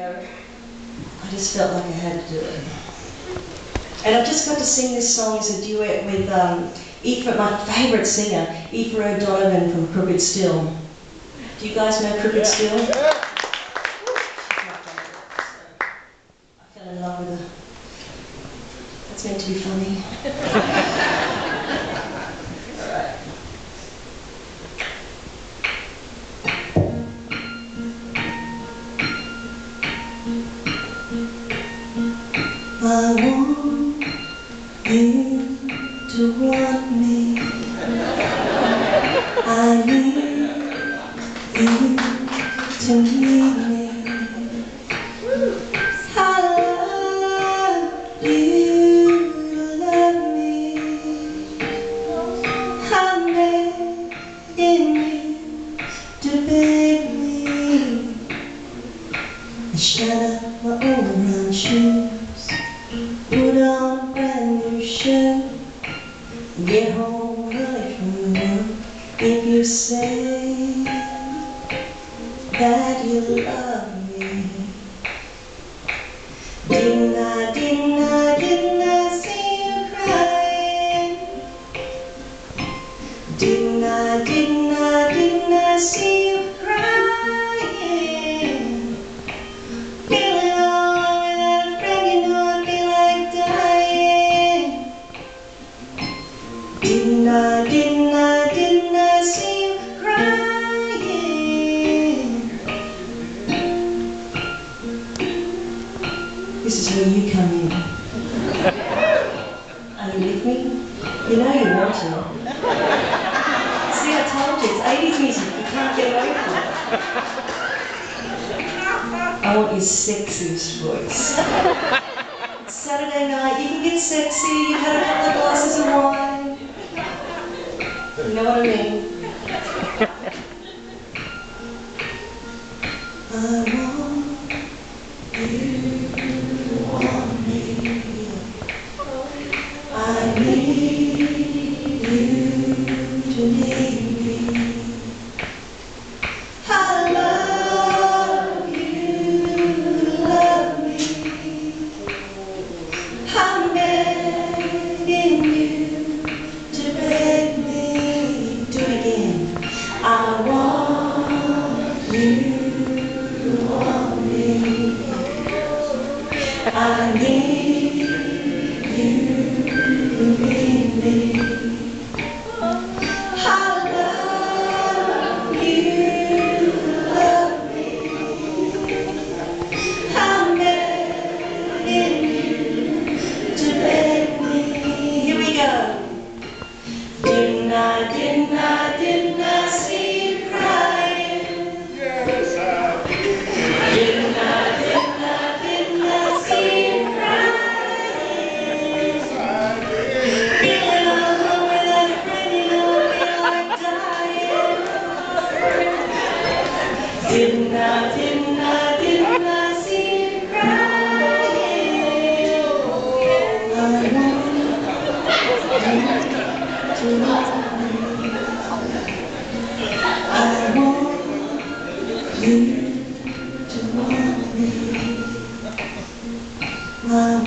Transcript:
I just felt like I had to do it. And I've just got to sing this song as a duet with um, Aoife, my favourite singer, Aoife O'Donovan from Crooked Still. Do you guys know Crooked Still? Yeah. I fell in love with her. That's meant to be funny. I want you to want say that you love me. Didn't Where you come in. Are you with me? You know you want to. See, I told you, it's 80s music, you can't get away from it. I want your sexiest voice. It's Saturday night, you can get sexy, you've had a couple of glasses of wine. You know what I mean? I want you to want me. I love you love me. I'm begging you to make me to begin. I want you want me I need Didn't I, didn't I